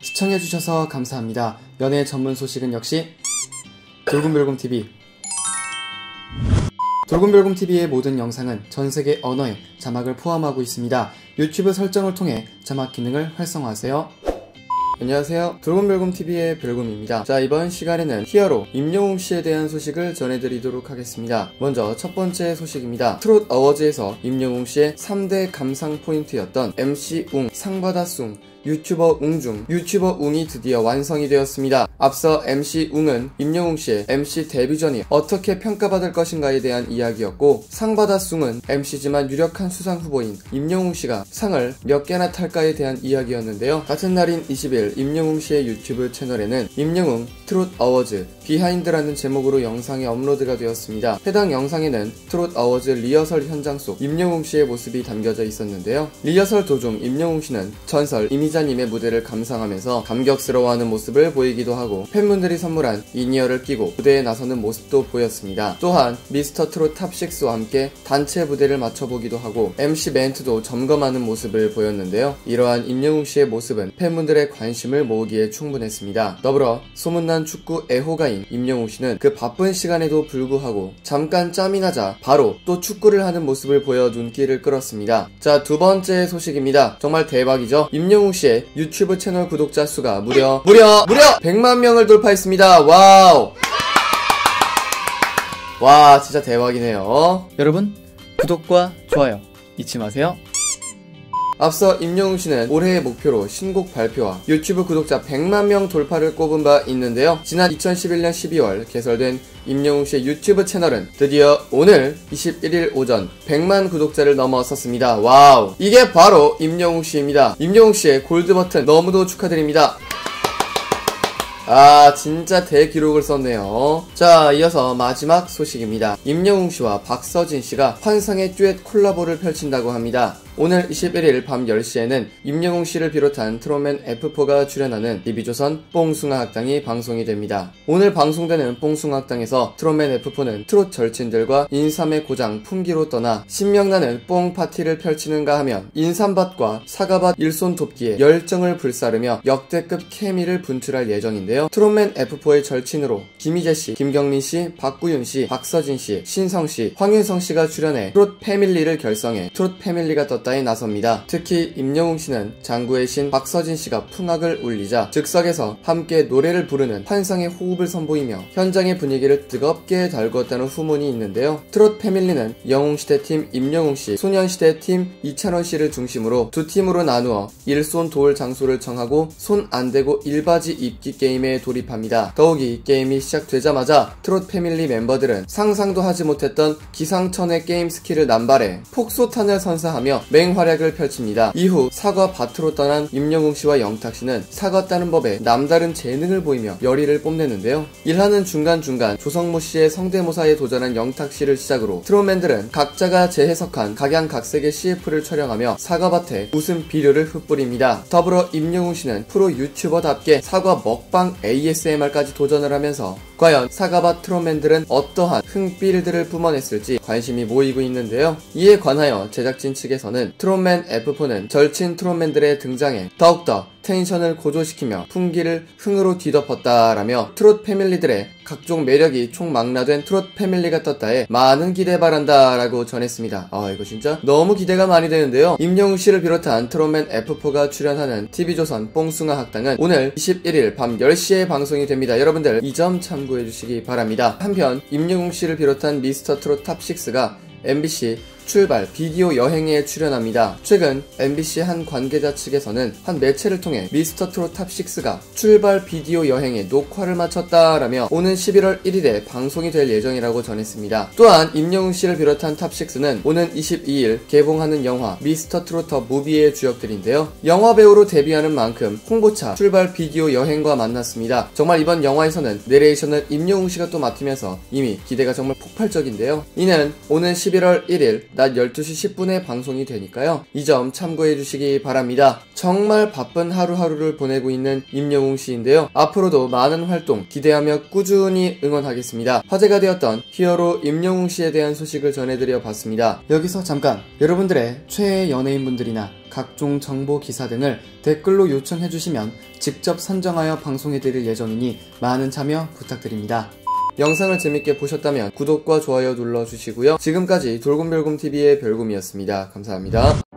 시청해주셔서 감사합니다. 연애 전문 소식은 역시 돌곰별곰TV 돌곰별곰TV의 모든 영상은 전 세계 언어에 자막을 포함하고 있습니다. 유튜브 설정을 통해 자막 기능을 활성화하세요. 안녕하세요. 돌곰별곰TV의 별곰입니다. 자, 이번 시간에는 히어로 임영웅 씨에 대한 소식을 전해드리도록 하겠습니다. 먼저 첫 번째 소식입니다. 트롯 어워즈에서 임영웅 씨의 3대 감상 포인트였던 MC 웅, 상바다숭, 유튜버 웅중, 유튜버 웅이 드디어 완성이 되었습니다. 앞서 MC 웅은 임영웅 씨의 MC 데뷔 전이 어떻게 평가받을 것인가에 대한 이야기였고 상받아 숭은 MC지만 유력한 수상 후보인 임영웅 씨가 상을 몇 개나 탈까에 대한 이야기였는데요. 같은 날인 20일 임영웅 씨의 유튜브 채널에는 임영웅 트롯 awards behind라는 제목으로 영상이 업로드가 되었습니다. 해당 영상에는 트롯 어워즈 리허설 현장 속 임영웅 씨의 모습이 담겨져 있었는데요. 리허설 도중 임영웅 씨는 전설 이미 이미자님의 무대를 감상하면서 감격스러워하는 모습을 보이기도 하고 팬분들이 선물한 in-ear를 끼고 무대에 나서는 모습도 보였습니다. 또한 미스터 트롯 top6와 함께 단체 무대를 맞춰보기도 하고 MC 멘트도 점검하는 모습을 보였는데요. 이러한 임영웅 씨의 모습은 팬분들의 관심을 모으기에 충분했습니다. 더불어 소문난 축구 애호가인 임영웅 씨는 그 바쁜 시간에도 불구하고 잠깐 짬이 나자 바로 또 축구를 하는 모습을 보여 눈길을 끌었습니다. 자, 두 번째 소식입니다. 정말 대박이죠? 임영웅 씨 씨의 유튜브 채널 구독자 수가 무려 무려 무려 100만 명을 돌파했습니다. 와우. 와 진짜 대박이네요. 여러분 구독과 좋아요 잊지 마세요. 앞서 임영웅 씨는 올해의 목표로 신곡 발표와 유튜브 구독자 100만 명 돌파를 꼽은 바 있는데요. 지난 2011년 12월 개설된 임영웅 씨의 유튜브 채널은 드디어 오늘 21일 오전 100만 구독자를 넘어섰습니다. 와우. 이게 바로 임영웅 씨입니다. 임영웅 씨의 gold button 너무도 축하드립니다. 아 진짜 대기록을 썼네요 자 이어서 마지막 소식입니다 임영웅 씨와 박서진 씨가 환상의 듀엣 콜라보를 펼친다고 합니다 오늘 21일 밤 10시에는 임영웅 씨를 비롯한 트롯맨 F4가 출연하는 TV조선 뽕숭아 학당이 방송이 됩니다. 오늘 방송되는 뽕숭아 학당에서 트롯맨 F4는 트롯 절친들과 인삼의 고장 풍기로 떠나 신명나는 뽕 파티를 펼치는가 하면 인삼밭과 사과밭 일손 돕기에 열정을 불사르며 역대급 케미를 분출할 예정인데요. 트롯맨 F4의 절친으로 김희재 씨, 김경민 씨, 박구윤 씨, 박서진 씨, 신성 씨, 황윤성 씨가 출연해 트롯 패밀리를 결성해 트롯 패밀리가 떴다 역사에 나섭니다. 특히 임영웅 씨는 장구의 신 박서진 씨가 풍악을 울리자 즉석에서 함께 노래를 부르는 환상의 호흡을 선보이며 현장의 분위기를 뜨겁게 달구었다는 후문이 있는데요. 트롯 패밀리는 영웅시대 팀 임영웅 씨, 소년시대 팀 이찬원 씨를 중심으로 두 팀으로 나누어 일손 도울 장소를 정하고 손 안 대고 일바지 입기 게임에 돌입합니다. 더욱이 게임이 시작되자마자 트롯 패밀리 멤버들은 상상도 하지 못했던 기상천외 게임 skill을 남발해 폭소탄을 선사하며 맹활약을 펼칩니다. 이후 사과 밭으로 떠난 임영웅 씨와 영탁 씨는 사과 따는 법에 남다른 재능을 보이며 열의를 뽐내는데요. 일하는 중간중간 조성모 씨의 성대모사에 도전한 영탁 씨를 시작으로 트롯맨들은 각자가 재해석한 각양각색의 CF를 촬영하며 사과밭에 웃음 비료를 흩뿌립니다. 더불어 임영웅 씨는 프로 유튜버답게 사과 먹방 ASMR까지 도전을 하면서 과연 사과밭 트롯맨들은 어떠한 흥빌들을 뿜어냈을지 관심이 모이고 있는데요. 이에 관하여 제작진 측에서는 트롯맨 F4는 절친 트롯맨들의 등장에 더욱더 tension을 고조시키며 풍기를 흥으로 뒤덮었다라며 트롯 패밀리들의 각종 매력이 총망라된 트롯 패밀리가 떴다에 많은 기대 바란다라고 전했습니다. 아 이거 진짜 너무 기대가 많이 되는데요. 임영웅 씨를 비롯한 트롯맨 F4가 출연하는 TV조선 뽕숭아 학당은 오늘 21일 밤 10시에 방송이 됩니다. 여러분들 이 점 참고해 주시기 바랍니다. 한편 임영웅 씨를 비롯한 미스터 트롯 top6가 MBC 출발 비디오 여행에 출연합니다. 최근 MBC 한 관계자 측에서는 한 매체를 통해 미스터 트롯 top6가 출발 비디오 여행에 녹화를 마쳤다라며 오는 11월 1일에 방송이 될 예정이라고 전했습니다. 또한 임영웅 씨를 비롯한 top6는 오는 22일 개봉하는 영화 미스터 트롯 the movie의 주역들인데요. 영화 배우로 데뷔하는 만큼 홍보차 출발 비디오 여행과 만났습니다. 정말 이번 영화에서는 내레이션을 임영웅 씨가 또 맡으면서 이미 기대가 정말 폭발적인데요. 이는 오는 11월 1일 낮 12시 10분에 방송이 되니까요. 이 점 참고해 주시기 바랍니다. 정말 바쁜 하루하루를 보내고 있는 임영웅 씨인데요. 앞으로도 많은 활동 기대하며 꾸준히 응원하겠습니다. 화제가 되었던 히어로 임영웅 씨에 대한 소식을 전해드려 봤습니다. 여기서 잠깐 여러분들의 최애 연예인분들이나 각종 정보 기사 등을 댓글로 요청해 주시면 직접 선정하여 방송해 드릴 예정이니 많은 참여 부탁드립니다. 영상을 재밌게 보셨다면 구독과 좋아요 눌러주시고요. 지금까지 돌곰별곰TV의 별곰이었습니다. 감사합니다.